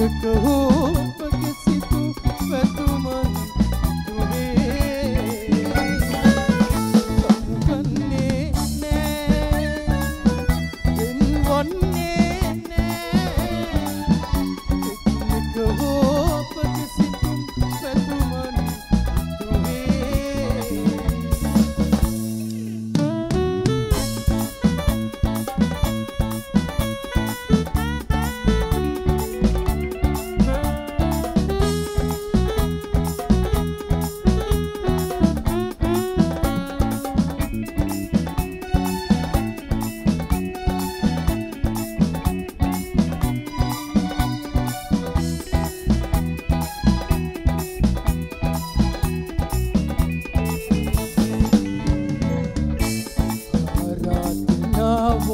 निकहू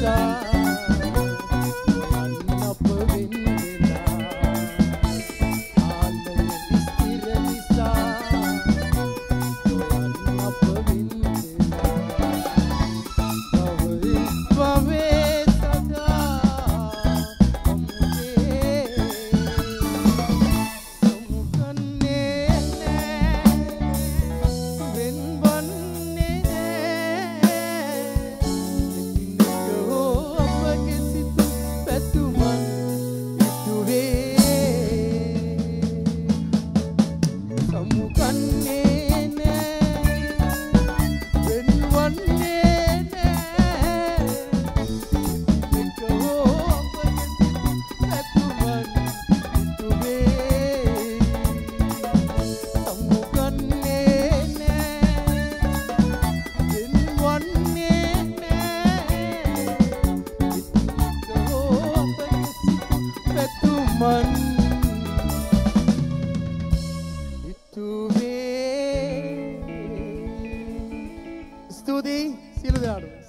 Misa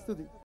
സ്തുതി